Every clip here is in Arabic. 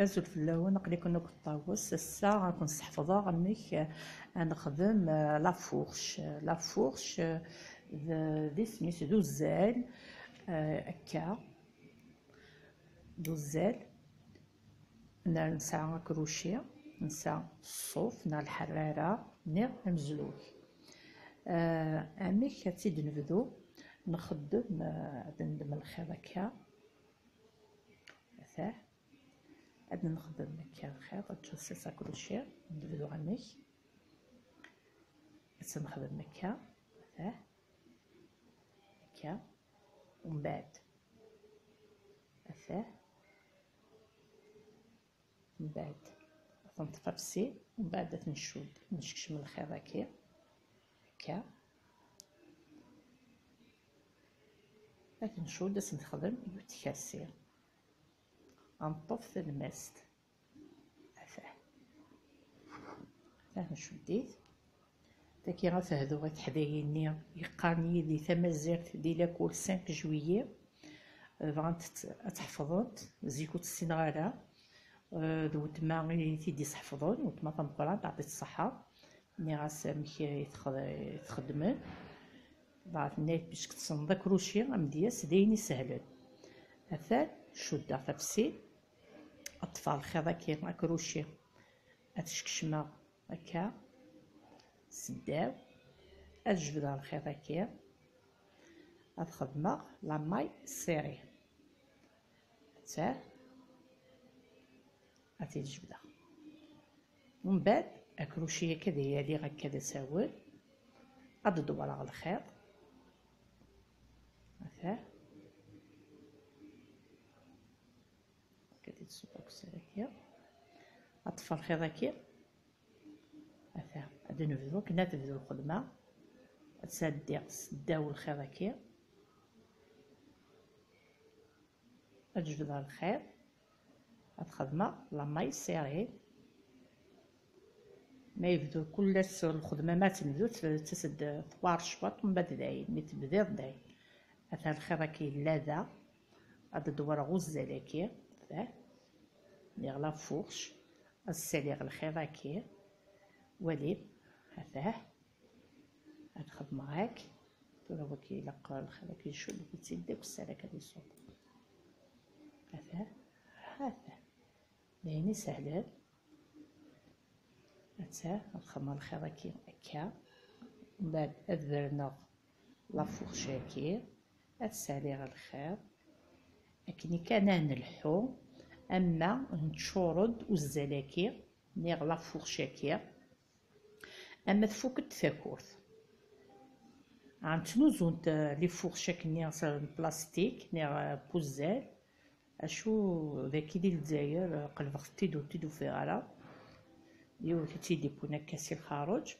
أزول فلاون نقلي كنا كطاوس الساعة غنكون نستحفظها غنك نخدم لافورش لافورش ذي سميت دوزال هكا دوزال نسعى كروشي نسعى الصوف نا الحرارة نير المزلول امي كتيد نبدو نخدم عاد ندم الخير هكا. مثاه عاد نخدم هكا الخير تجسس كروشي نبدو عميك نخدم هكا مثاه هكا ومن بعد مثاه من بعد تنطفى ومن بعد تنشود نشكشم الخير هكا هكا هاك نشود نخدم يتكاسي غنطف الماست هفاه هاه نشديت داكي غتهدو غتحدايني يقاني دي تمازيغت دي لاكول 5 جويي بغات تحفظوت زيكو السنغاله دو تما غي تيدي تحفظون وتما تنقرا تعطي الصحة ني غاس مكي تخدمن بعد نيت باش كتصنض كروشي غمدياس داين سهلن اثال شودا تفسي أطفال خير كي كروشي اتشكشما هكا. سداو هكا هاد خدمة لا ماي سيري. تاه هاتي الجبده ومن بعد اكروشيه كذا يالي غكذا ساول غاد دوبر على الخيط هكا كدير تصبك هكا غطفى الخيط هكا هكا غادي نبدو كنا تبدو الخدمة. تسدي سداو الخيط هكا تجبد الخيط هاد الخدمة ماي سيري. ما يبدو كل الخدمة ما تنبدو تسد ثوار شباط من بعد داين مي تبديض داين هذا الخير كي لاذا هاد الدوار غوزة لكي فاه نيغ لا فورش. الساليغ الخير كي ولي هذاه هاد الخدمة هاك هو كي يلقى الخير كي يشوف كي تيدك والسالك هادي صوت. هذا هذا. لاني سهلة هتا الخمر الخراكي هكا. من بعد أدبرنا لافورشاكي هتسالي غير الخير لكن كان نلحو أما نتشورد وزلاكي نيغ لافورشاكي أما تفوك التفاكورت غنتنوزو لي فورشاك نيغ بلاستيك نيغ بوزال. أشو ذاك ديال الجزائر قلب تيدو تيدو في غالا يو تيدي بونا كاسي الخارج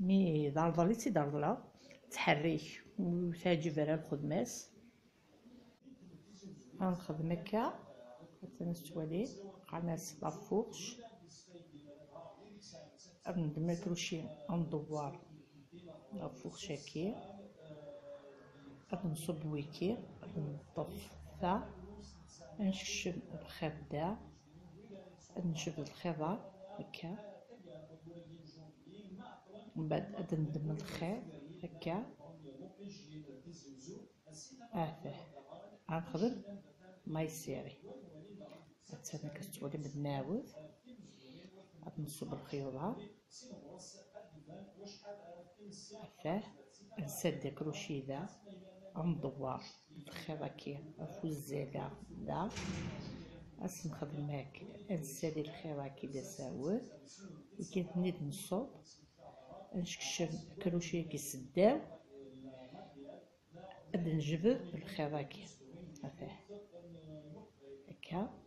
مي ضرضلي تي ضرضلا تحريك وتعجب على الخدماس غنخدم هكا نستوالي قناص لافورش ندمر كروشي ندوار لافورش هكي. نصب ويكي. نطف ثا نشكشم الخدة. نجبد الخضر هكا. من بعد ندم الخير هكا. هذا غنخدم ماي سيري. حتى كتولي متناوذ غادي نصب الخيوطة. هكا نسد كروشي ذا. غندور الخراكي فوزالة دا أس نخدم هكا نسالي الخراكي دا ساوت وكي نيد نصوب. نشكشف كروشي كي سداو. اد نجبد الخراكي هكا هكا.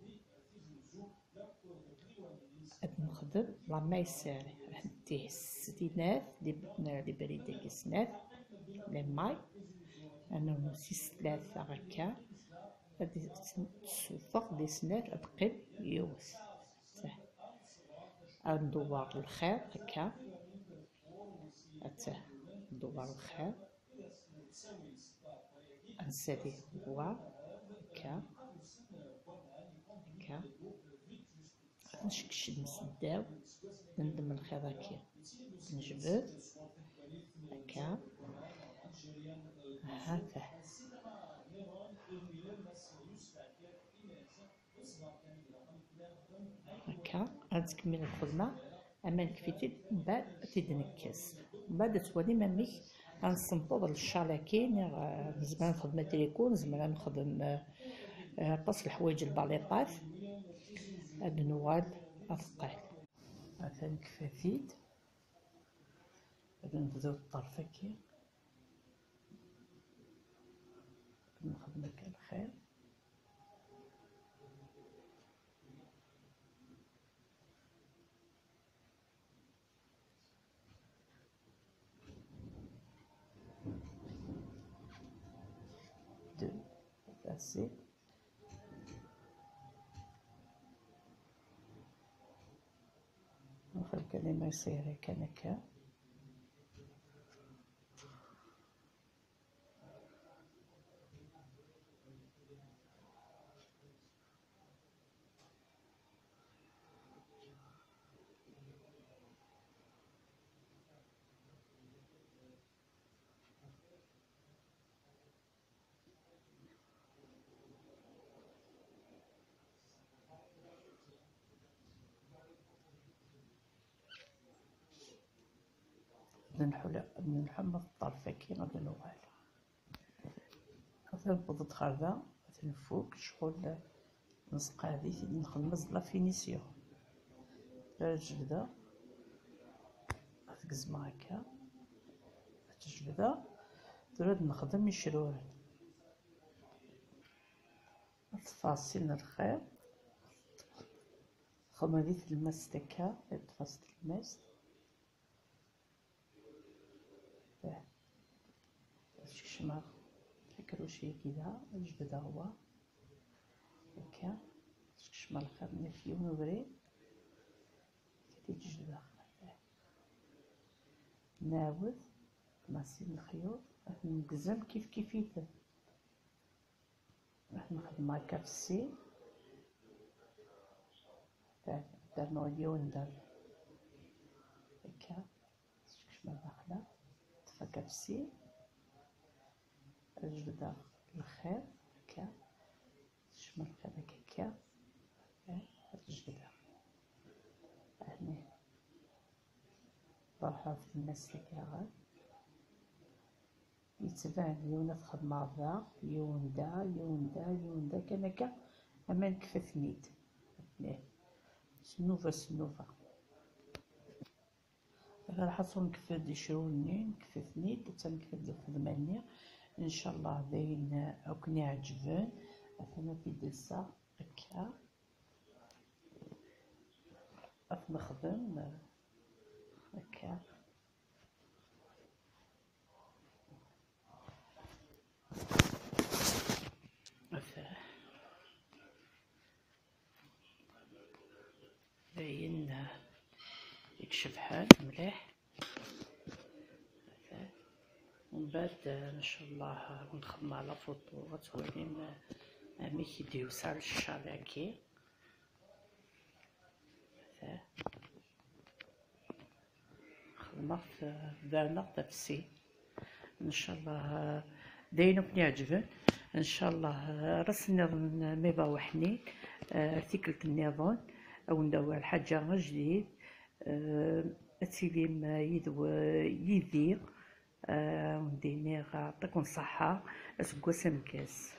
نخدم لا مايساري نديه السدينات لي بدنا لي بريدة كيسنات لي ماي. أنا نسيس ثلاثة هكا غادي تصفق دي سنات ادقل يوث ندور الخير هكا. حتى ندور الخير. نسالي هو هكا هكا نشكشد مسداو ندم الخير هكا نجبد هكا هكا هكا غادي تكمل الخدمه اما كفيتي من بعد تيدنكس من بعد توالي ماميك غنصنطو للشالاكين زعما نخدم تريكو زعما نخدم باس الحوايج الباليطات هاد النوال اثقال مثلا كفافيت. غادي نبدأو الطرف هكا نخدم الخير. Passer. الكلمة يصير نحل نحمض الطرف كي غادي نوال مثلا نبض خرده مثلا فوق شغل نسق هادي نخدم لا فينيسيون. لا الجبده تقزم هكا. الجبده تريد نخدم يشرور تفاصيل الخير. خدمة الماس تكا تفاصيل الماس. الشماغ فكروا شي كذا الجبد هو. هكا. الشماغ خدنا فيه ونوري كتي تجبد نعاود نصيب الخيوط راح نقزم كيف كيفيت راح نخدم هكا في السين درنا اليون دار هكا. ما داخله تفكر في السين الجبدة الخير هكا تشمل هذاك هكا هاد الجبدة هني. نروحو في المسلك غاد يتبان يونا تخدم هذا يون دا يون دا يون دا كان هكا اما نكفف نيت سنوفة سنوفة. راح نكفد يشروني نكفف نيت تنكفد الخدمة نيت إن شاء الله باين راكم يعجبن أنا في دسا هكا راح نخدم هكا باين يكشف حال مليح. ومن بعد إن شاء الله نخدم على فوطو غتولي كيديو سال الشاباكي خدمة دارنا تفسي إن شاء الله داينو بني عجبن. إن شاء الله رأس النظام ميبا وحني ارتيكلت النظام أو ندور حاجة جديد اتيليم يدو يدي ونديني غا يعطيكم الصحة اسكو سمكاس.